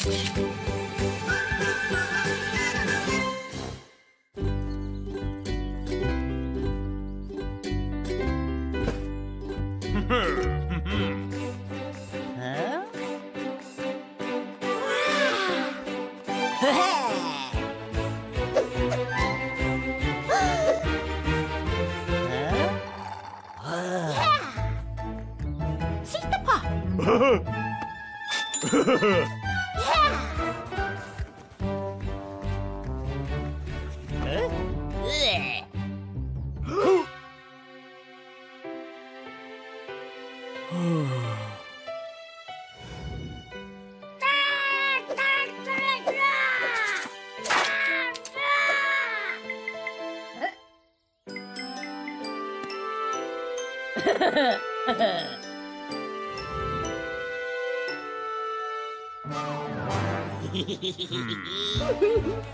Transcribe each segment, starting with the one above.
Radovan. フフフフ。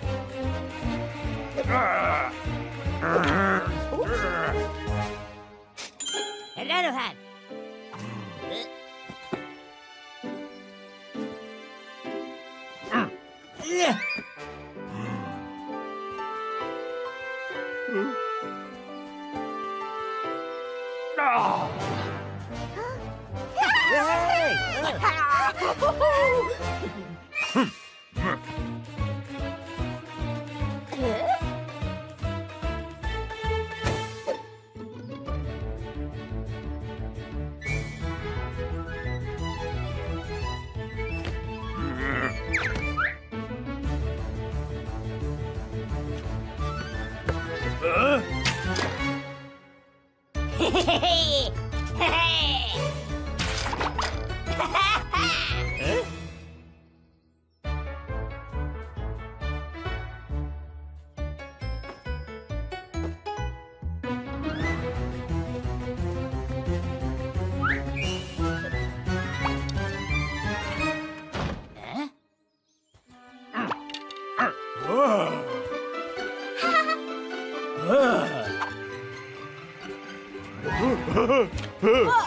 Huh?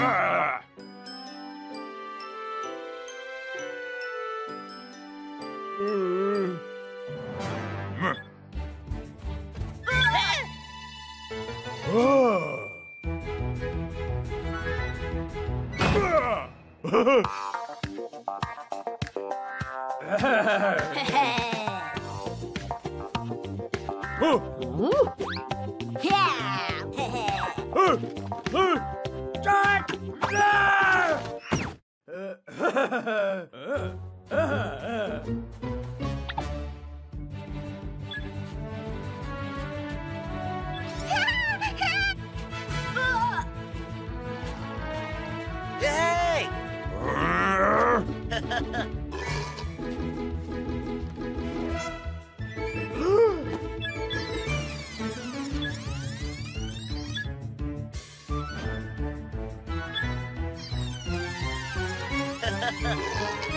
Ah! Ha ha ha! Música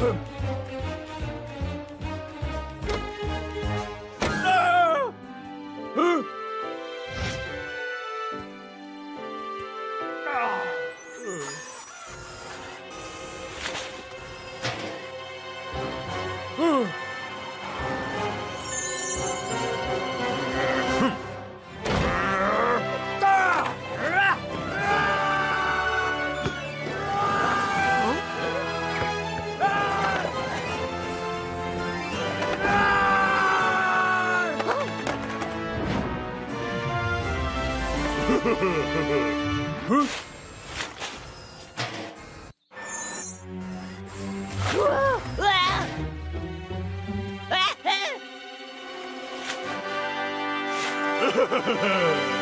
Ahem. Ha ha ha ha!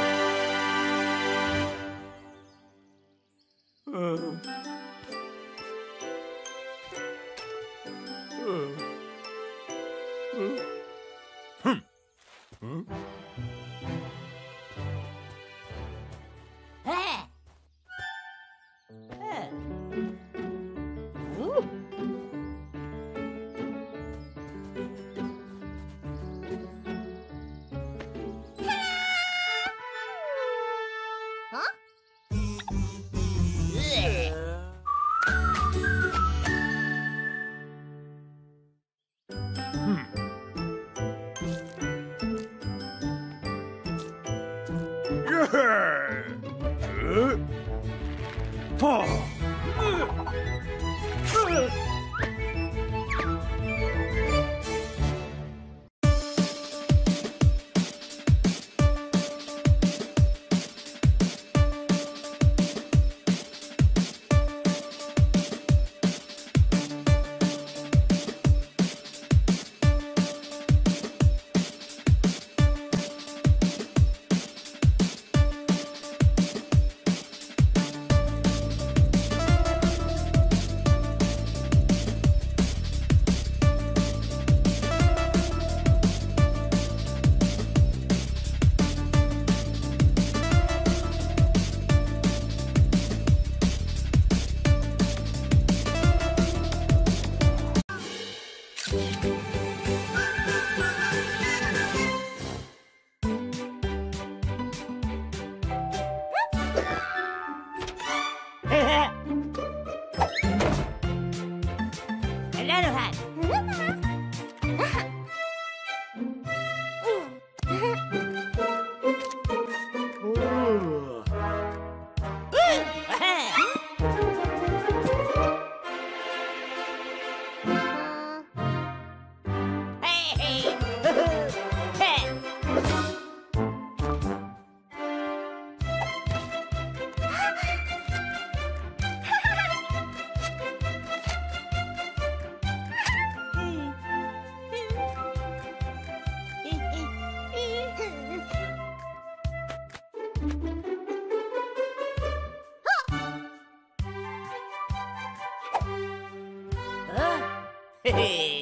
Hehe.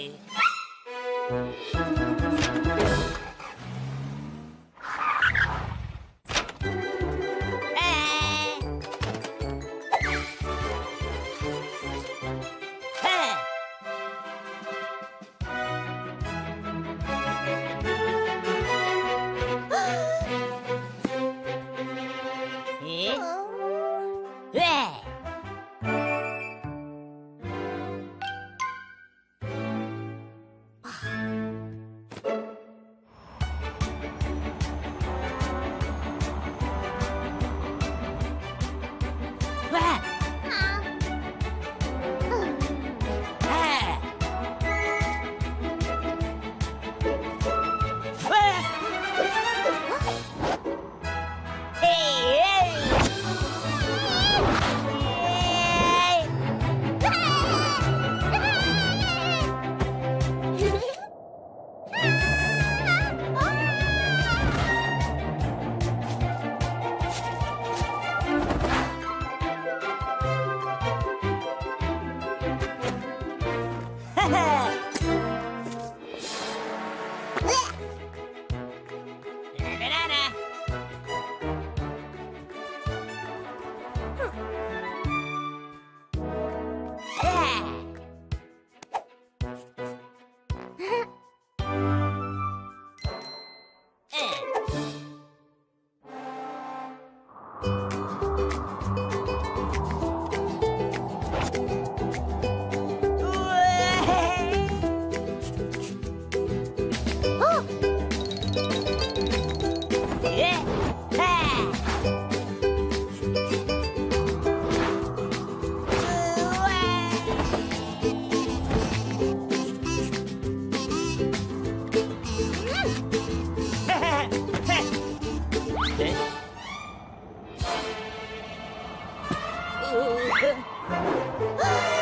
Oh.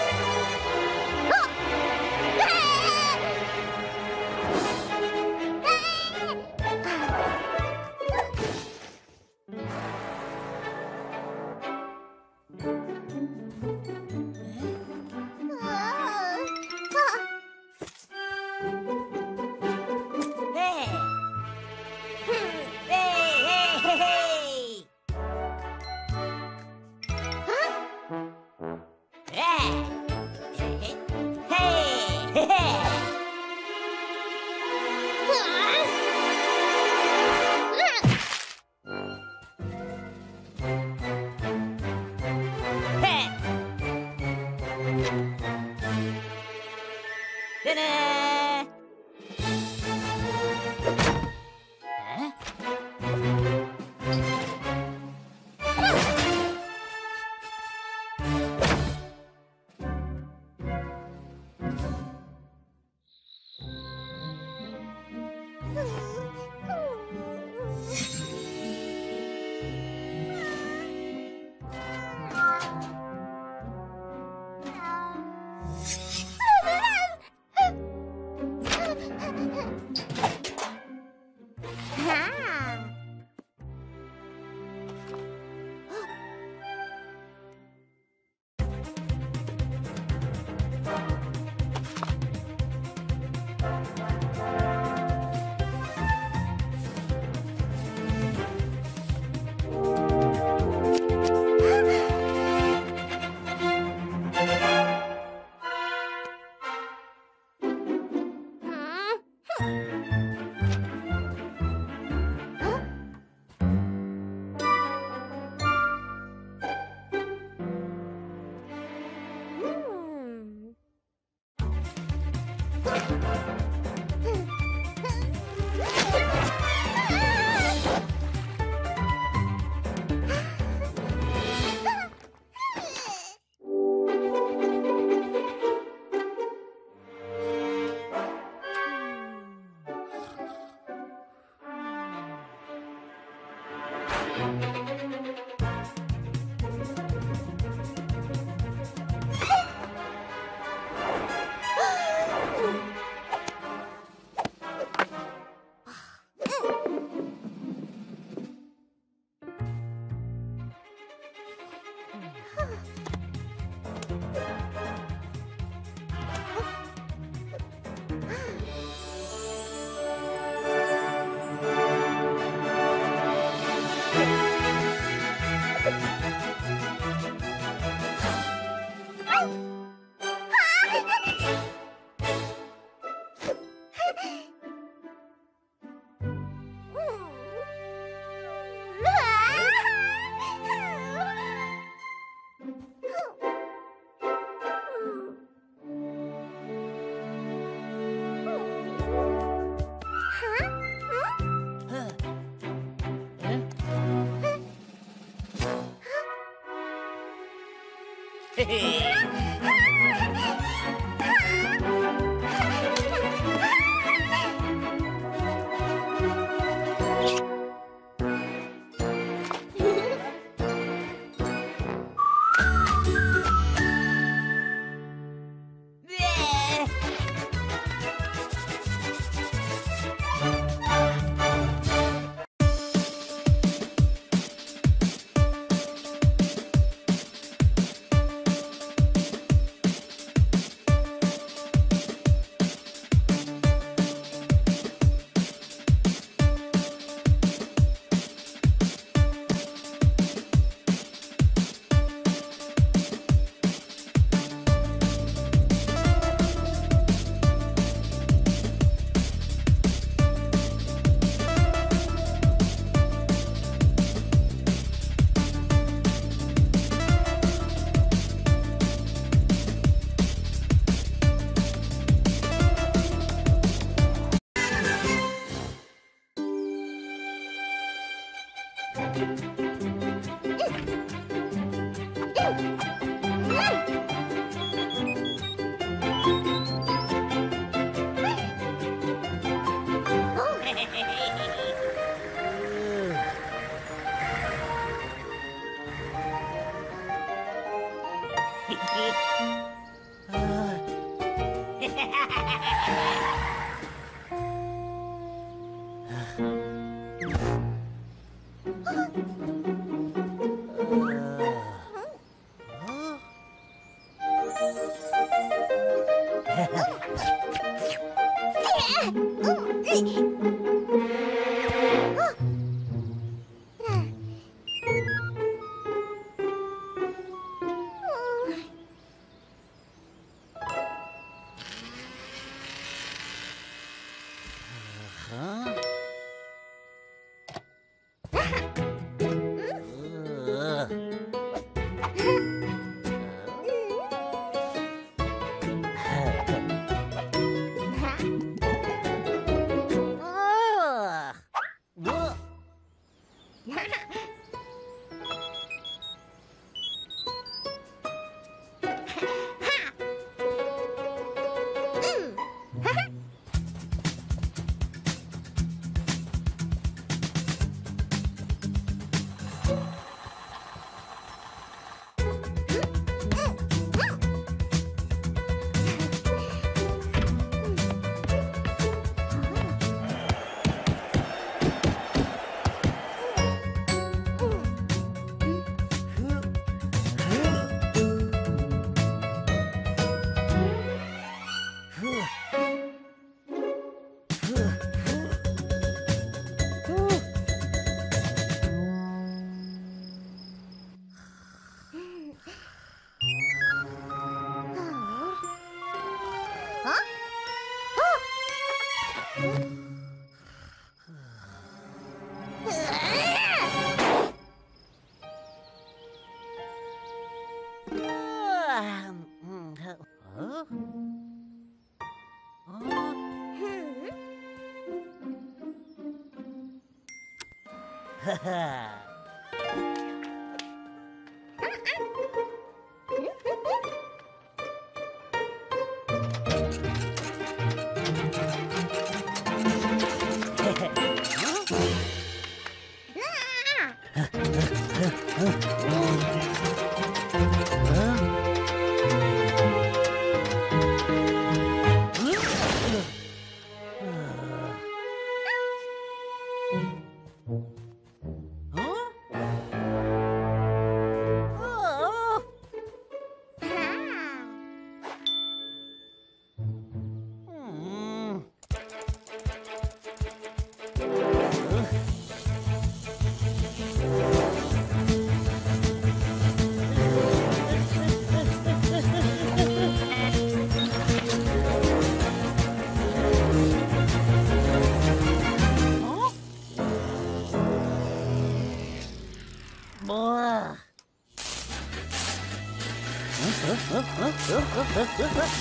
Ha ha!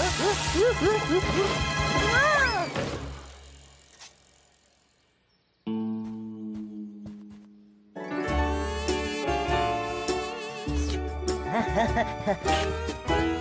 Ha ha ha ha.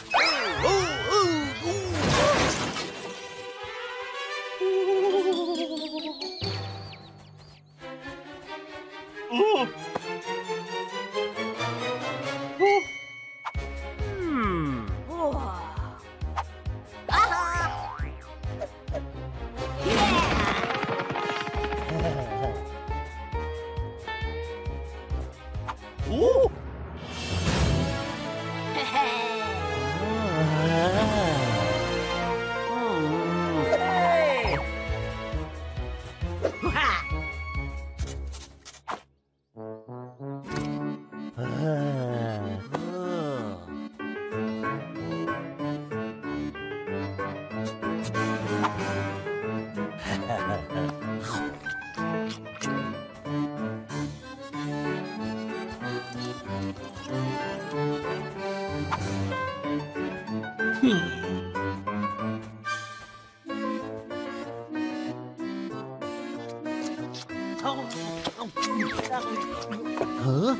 嗯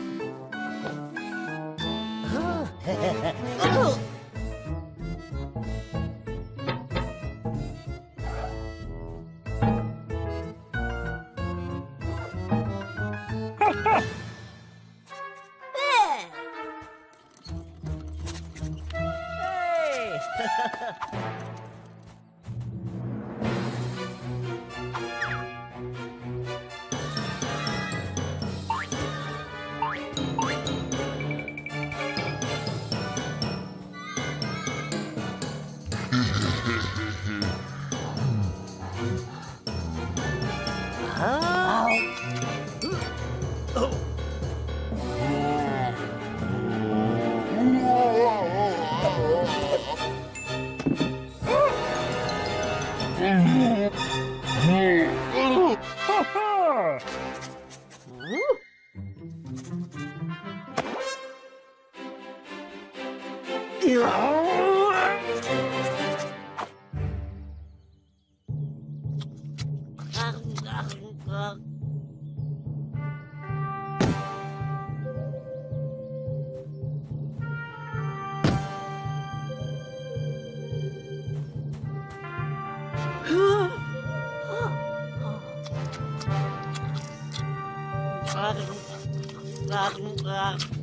嗯嘿嘿嘿喝。啊啊啊啊啊啊啊啊啊啊啊啊啊啊啊啊啊啊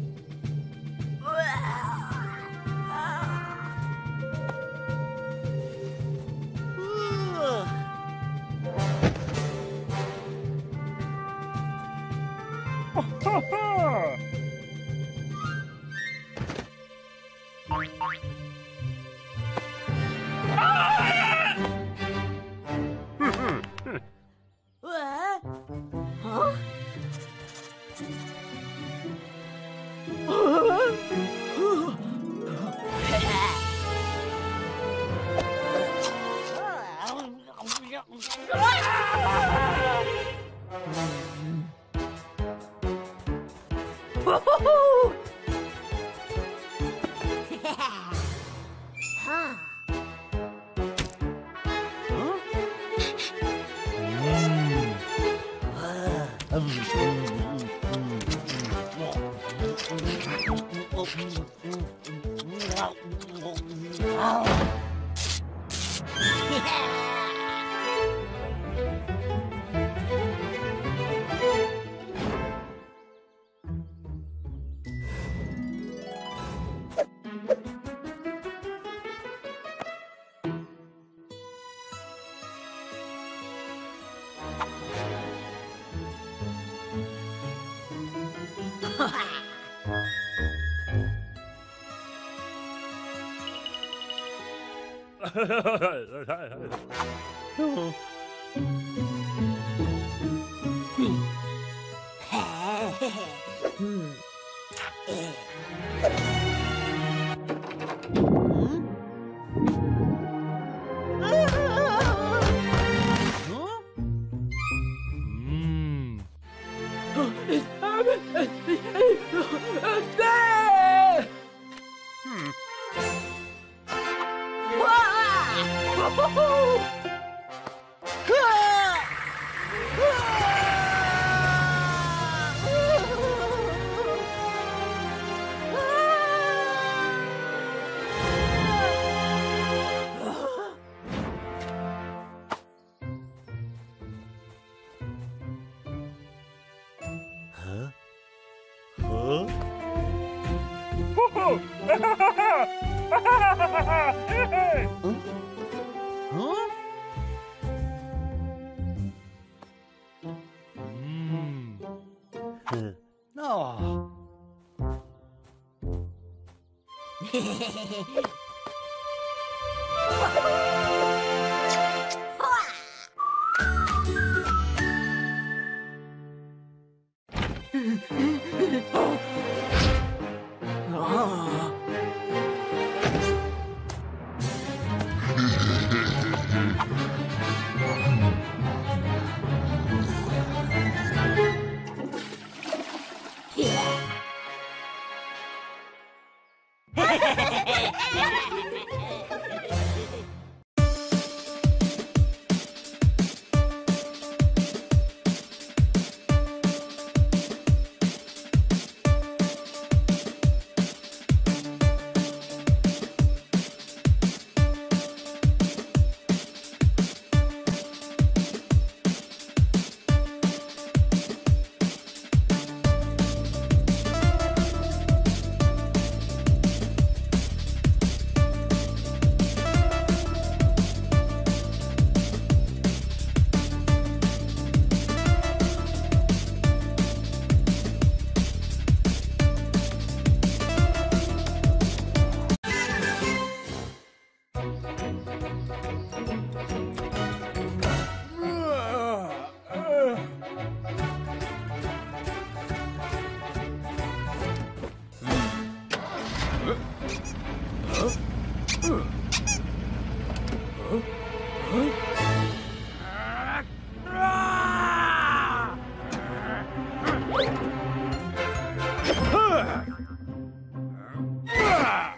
아우. 哈 哈 Oh. Ah!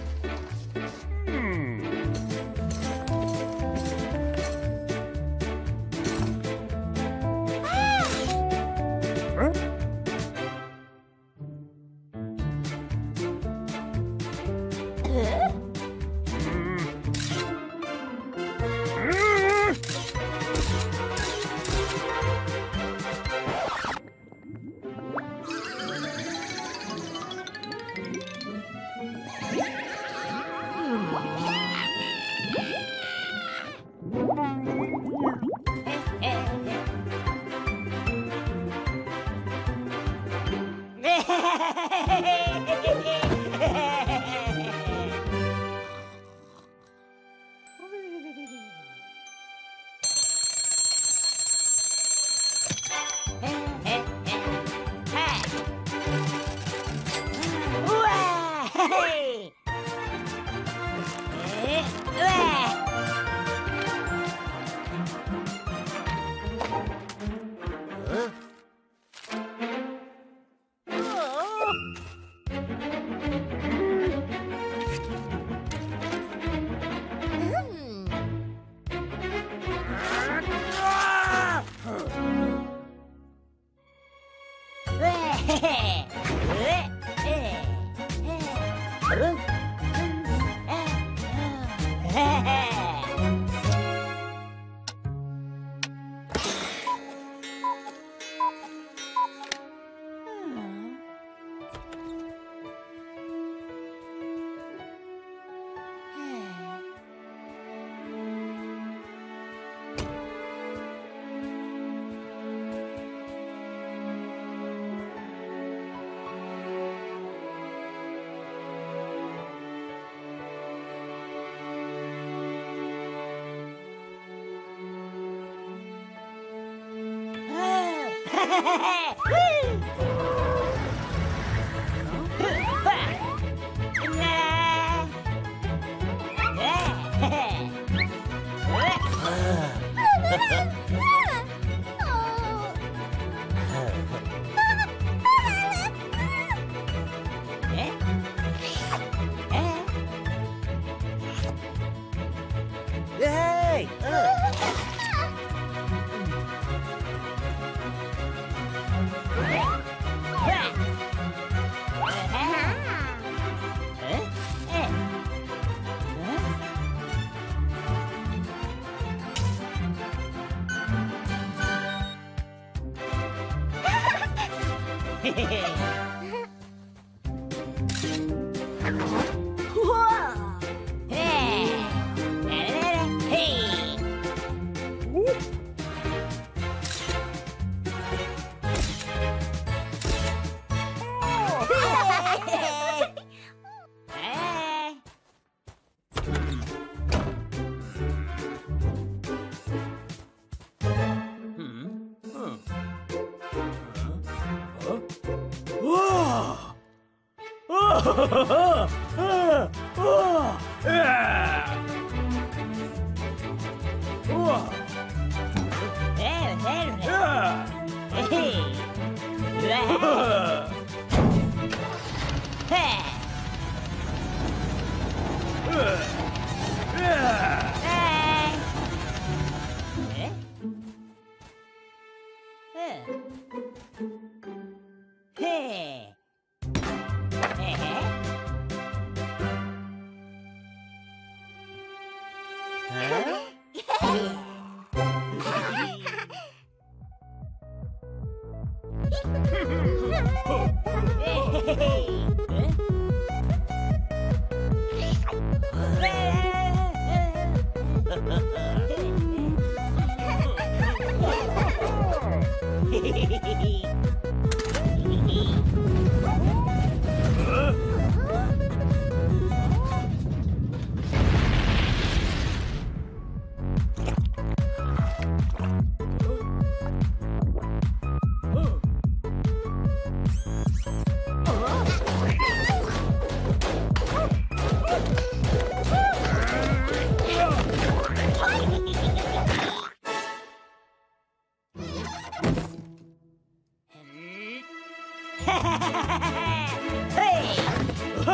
Ha ha ha!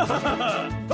哈哈哈。